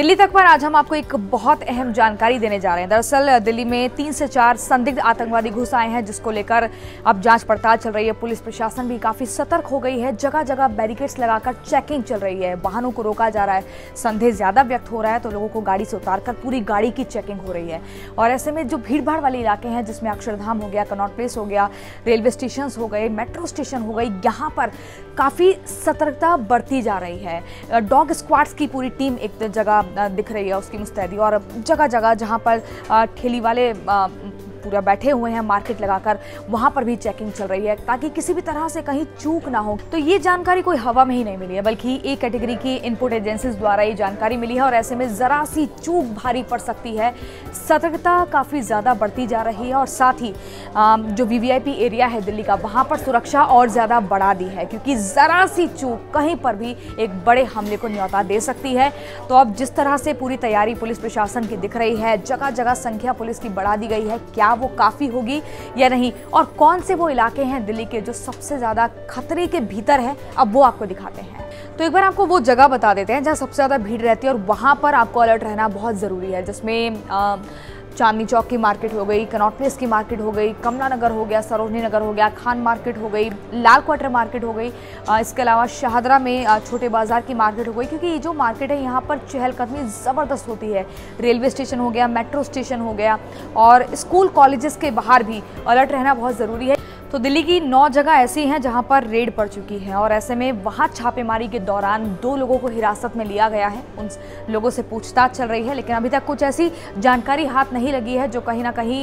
दिल्ली तक पर आज हम आपको एक बहुत अहम जानकारी देने जा रहे हैं। दरअसल, दिल्ली में तीन से चार संदिग्ध आतंकवादी घुस आए हैं, जिसको लेकर अब जाँच पड़ताल चल रही है। पुलिस प्रशासन भी काफ़ी सतर्क हो गई है। जगह जगह बैरिकेड्स लगाकर चेकिंग चल रही है। वाहनों को रोका जा रहा है। संदेह ज़्यादा व्यक्त हो रहा है तो लोगों को गाड़ी से उतारकर पूरी गाड़ी की चेकिंग हो रही है। और ऐसे में जो भीड़ भाड़ वाले इलाके हैं, जिसमें अक्षरधाम हो गया, कनॉट प्लेस हो गया, रेलवे स्टेशन हो गए, मेट्रो स्टेशन हो गई, यहाँ पर काफ़ी सतर्कता बरती जा रही है। डॉग स्क्वाड्स की पूरी टीम एक जगह दिख रही है उसकी मुस्तैदी और जगह जगह जहाँ पर ठेली वाले पूरा बैठे हुए हैं, मार्केट लगाकर। वहाँ पर भी चेकिंग चल रही है, ताकि किसी भी तरह से कहीं चूक ना हो। तो ये जानकारी कोई हवा में ही नहीं मिली है, बल्कि एक कैटेगरी की इनपुट एजेंसीज द्वारा ये जानकारी मिली है, और ऐसे में जरा सी चूक भारी पड़ सकती है। सतर्कता काफ़ी ज़्यादा बढ़ती जा रही है, और साथ ही जो वीवीआईपी एरिया है दिल्ली का, वहाँ पर सुरक्षा और ज़्यादा बढ़ा दी है, क्योंकि ज़रा सी चूक कहीं पर भी एक बड़े हमले को न्यौता दे सकती है। तो अब जिस तरह से पूरी तैयारी पुलिस प्रशासन की दिख रही है जगह जगह संख्या पुलिस की बढ़ा दी गई है, क्या क्या वो काफ़ी होगी या नहीं? और कौन से वो इलाके हैं दिल्ली के जो सबसे ज़्यादा खतरे के भीतर है? अब वो आपको दिखाते हैं। तो एक बार आपको वो जगह बता देते हैं जहाँ सबसे ज़्यादा भीड़ रहती है और वहाँ पर आपको अलर्ट रहना बहुत ज़रूरी है, जिसमें चांदनी चौक की मार्केट हो गई, कनॉट प्लेस की मार्केट हो गई कमला नगर हो गया, सरोजनी नगर हो गया, खान मार्केट हो गई, लाल क्वार्टर मार्केट हो गई। इसके अलावा शाहदरा में छोटे बाज़ार की मार्केट हो गई, क्योंकि ये जो मार्केट है, यहाँ पर चहलकदमी ज़बरदस्त होती है। रेलवे स्टेशन हो गया, मेट्रो स्टेशन हो गया, और स्कूल कॉलेजेस के बाहर भी अलर्ट रहना बहुत ज़रूरी है। तो दिल्ली की नौ जगह ऐसी हैं जहाँ पर रेड पड़ चुकी है और ऐसे में वहाँ छापेमारी के दौरान दो लोगों को हिरासत में लिया गया है। उन लोगों से पूछताछ चल रही है, लेकिन अभी तक कुछ ऐसी जानकारी हाथ नहीं लगी है जो कहीं ना कहीं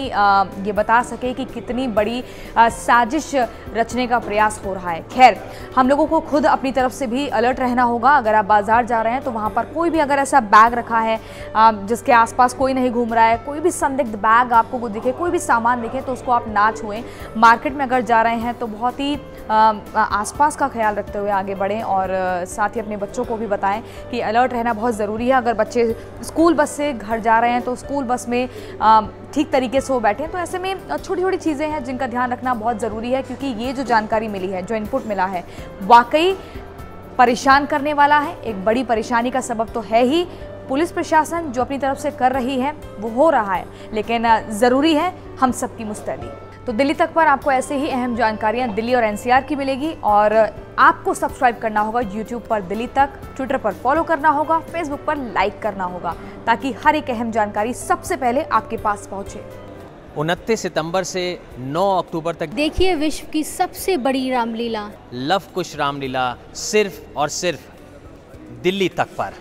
ये बता सके कि कितनी बड़ी साजिश रचने का प्रयास हो रहा है। खैर, हम लोगों को खुद अपनी तरफ़ से भी अलर्ट रहना होगा। अगर आप बाज़ार जा रहे हैं तो वहाँ पर कोई भी अगर ऐसा बैग रखा है जिसके आसपास कोई नहीं घूम रहा है, कोई भी संदिग्ध बैग आपको दिखे, कोई भी सामान दिखे तो उसको आप ना छुएँ। मार्केट में अगर अगर जा रहे हैं तो बहुत ही आसपास का ख्याल रखते हुए आगे बढ़ें और साथ ही अपने बच्चों को भी बताएँ कि अलर्ट रहना बहुत ज़रूरी है। अगर बच्चे स्कूल बस से घर जा रहे हैं तो स्कूल बस में ठीक तरीके से वो बैठें। तो ऐसे में छोटी छोटी चीज़ें हैं जिनका ध्यान रखना बहुत ज़रूरी है, क्योंकि ये जो जानकारी मिली है, जो इनपुट मिला है, वाकई परेशान करने वाला है। एक बड़ी परेशानी का सबब तो है ही पुलिस प्रशासन, जो अपनी तरफ़ से कर रही है, वो हो रहा है। लेकिन ज़रूरी है हम सबकी मुस्तैदी। तो दिल्ली तक पर आपको ऐसे ही अहम जानकारियाँ दिल्ली और एनसीआर की मिलेगी और आपको सब्सक्राइब करना होगा यूट्यूब पर दिल्ली तक ट्विटर पर फॉलो करना होगा फेसबुक पर लाइक करना होगा ताकि हर एक अहम जानकारी सबसे पहले आपके पास पहुँचे। उनतीस सितंबर से 9 अक्टूबर तक देखिए विश्व की सबसे बड़ी रामलीला। लव कुश रामलीला सिर्फ़ और सिर्फ़ दिल्ली तक पर।